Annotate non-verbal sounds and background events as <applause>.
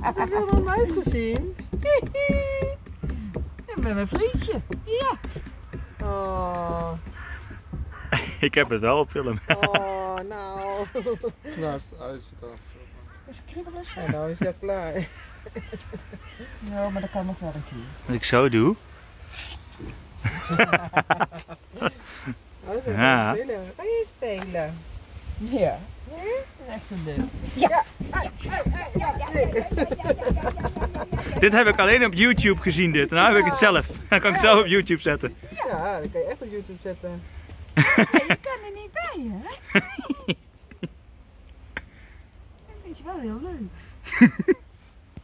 Dat heb je nog nooit gezien. Ja, met mijn vriendje. Ja. Oh, Ik heb het wel op film. oh nou. Nou, is het uit zit af. Even kribbelen. En nou is hij klaar. Ja, maar dat kan nog wel een keer. Als ik zo doe. Oh, zo Ja. spelen. Ga je spelen? Ja. Echt een leuk. Ja, zeker. <laughs> Dit heb ik alleen op YouTube gezien dit. Nou heb ik het zelf. <laughs> Dan kan ik het zelf op YouTube zetten. Ja, dat kan je echt op YouTube zetten. <laughs> Ja, je kan er niet bij, hè? Dat vind je wel heel leuk.